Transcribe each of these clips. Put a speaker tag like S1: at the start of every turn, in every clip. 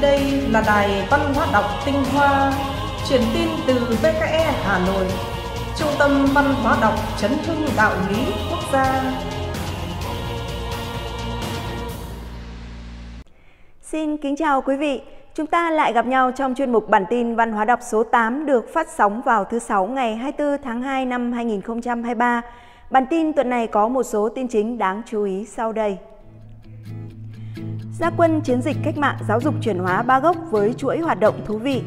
S1: Đây là đài văn hóa đọc tinh hoa, truyền tin từ VKE Hà Nội, Trung tâm Văn hóa đọc Trấn Hưng Đạo Lý Quốc gia.
S2: Xin kính chào quý vị. Chúng ta lại gặp nhau trong chuyên mục bản tin văn hóa đọc số 8 được phát sóng vào thứ Sáu ngày 24 tháng 2 năm 2023. Bản tin tuần này có một số tin chính đáng chú ý sau đây. Gia quân chiến dịch cách mạng giáo dục chuyển hóa ba gốc với chuỗi hoạt động thú vị.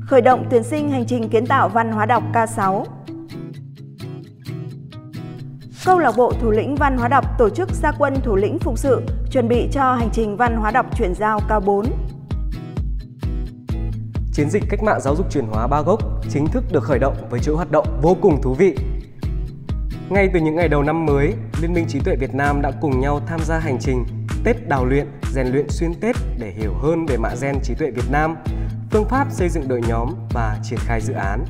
S2: Khởi động tuyển sinh hành trình kiến tạo văn hóa đọc K6. Câu lạc bộ thủ lĩnh văn hóa đọc tổ chức gia quân thủ lĩnh phụng sự, chuẩn bị cho hành trình văn hóa đọc chuyển giao K4.
S3: Chiến dịch cách mạng giáo dục chuyển hóa ba gốc chính thức được khởi động với chuỗi hoạt động vô cùng thú vị. Ngay từ những ngày đầu năm mới, Liên minh trí tuệ Việt Nam đã cùng nhau tham gia hành trình Tết đào luyện, rèn luyện xuyên Tết để hiểu hơn về mạ gen trí tuệ Việt Nam, phương pháp xây dựng đội nhóm và triển khai dự án.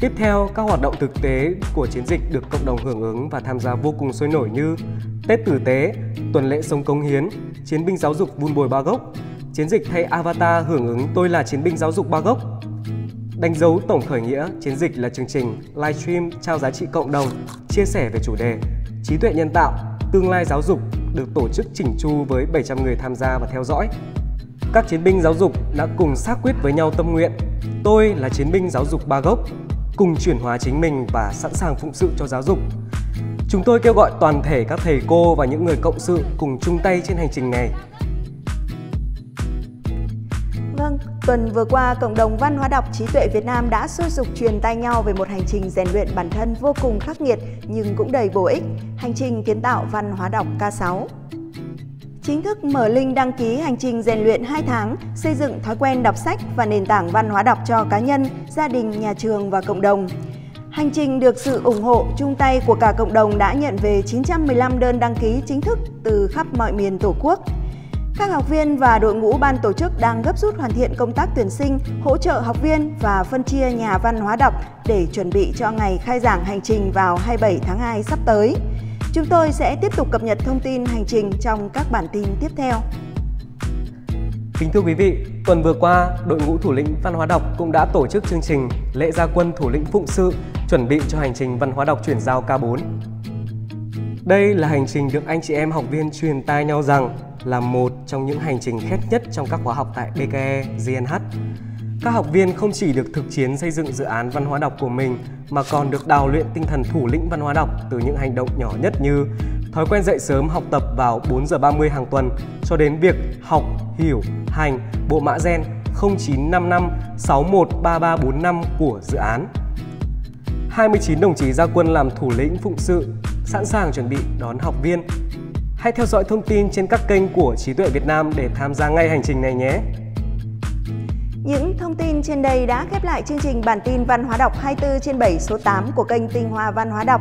S3: Tiếp theo, các hoạt động thực tế của chiến dịch được cộng đồng hưởng ứng và tham gia vô cùng sôi nổi như Tết tử tế, tuần lễ sống công hiến, chiến binh giáo dục vun bồi ba gốc, chiến dịch thay avatar hưởng ứng tôi là chiến binh giáo dục ba gốc. Đánh dấu tổng khởi nghĩa, chiến dịch là chương trình livestream trao giá trị cộng đồng, chia sẻ về chủ đề trí tuệ nhân tạo, tương lai giáo dục được tổ chức chỉnh chu với 700 người tham gia và theo dõi. Các chiến binh giáo dục đã cùng xác quyết với nhau tâm nguyện Tôi là chiến binh giáo dục ba gốc, cùng chuyển hóa chính mình và sẵn sàng phụng sự cho giáo dục. Chúng tôi kêu gọi toàn thể các thầy cô và những người cộng sự cùng chung tay trên hành trình này.
S2: Vâng, tuần vừa qua, cộng đồng văn hóa đọc trí tuệ Việt Nam đã sôi sục truyền tay nhau về một hành trình rèn luyện bản thân vô cùng khắc nghiệt nhưng cũng đầy bổ ích, hành trình kiến tạo văn hóa đọc K6. Chính thức mở link đăng ký hành trình rèn luyện 2 tháng, xây dựng thói quen đọc sách và nền tảng văn hóa đọc cho cá nhân, gia đình, nhà trường và cộng đồng. Hành trình được sự ủng hộ, chung tay của cả cộng đồng đã nhận về 915 đơn đăng ký chính thức từ khắp mọi miền Tổ quốc. Các học viên và đội ngũ ban tổ chức đang gấp rút hoàn thiện công tác tuyển sinh, hỗ trợ học viên và phân chia nhà văn hóa đọc để chuẩn bị cho ngày khai giảng hành trình vào 27 tháng 2 sắp tới. Chúng tôi sẽ tiếp tục cập nhật thông tin hành trình trong các bản tin tiếp theo.
S3: Kính thưa quý vị, tuần vừa qua, đội ngũ thủ lĩnh văn hóa đọc cũng đã tổ chức chương trình lễ gia quân thủ lĩnh phụng sự chuẩn bị cho hành trình văn hóa đọc chuyển giao K4. Đây là hành trình được anh chị em học viên truyền tai nhau rằng là một trong những hành trình khét nhất trong các khóa học tại BKE GNH. Các học viên không chỉ được thực chiến xây dựng dự án văn hóa đọc của mình mà còn được đào luyện tinh thần thủ lĩnh văn hóa đọc từ những hành động nhỏ nhất như thói quen dậy sớm học tập vào 4 giờ 30 hàng tuần cho đến việc học, hiểu, hành bộ mã gen 0955 613345 của dự án. 29 đồng chí gia quân làm thủ lĩnh phụng sự, sẵn sàng chuẩn bị đón học viên. Hãy theo dõi thông tin trên các kênh của Trí tuệ Việt Nam để tham gia ngay hành trình này nhé.
S2: Những thông tin trên đây đã khép lại chương trình bản tin văn hóa đọc 24 trên 7 số 8 của kênh Tinh Hoa Văn hóa đọc.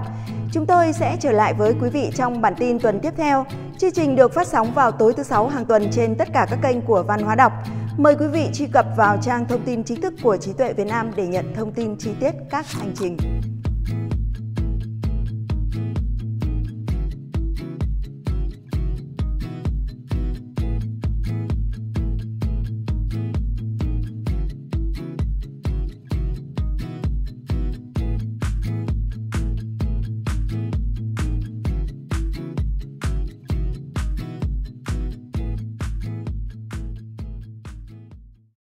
S2: Chúng tôi sẽ trở lại với quý vị trong bản tin tuần tiếp theo. Chương trình được phát sóng vào tối thứ sáu hàng tuần trên tất cả các kênh của Văn hóa đọc. Mời quý vị truy cập vào trang thông tin chính thức của Trí tuệ Việt Nam để nhận thông tin chi tiết các hành trình.